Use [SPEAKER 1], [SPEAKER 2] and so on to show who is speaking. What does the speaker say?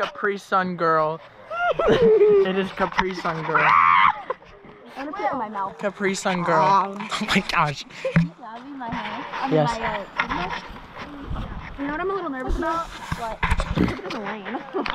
[SPEAKER 1] Capri Sun girl. it is Capri Sun girl.
[SPEAKER 2] I'm gonna put it in my mouth.
[SPEAKER 1] Capri Sun girl. Oh my gosh.
[SPEAKER 2] I
[SPEAKER 1] Yes.
[SPEAKER 2] my, uh, You know what I'm a little nervous about? What?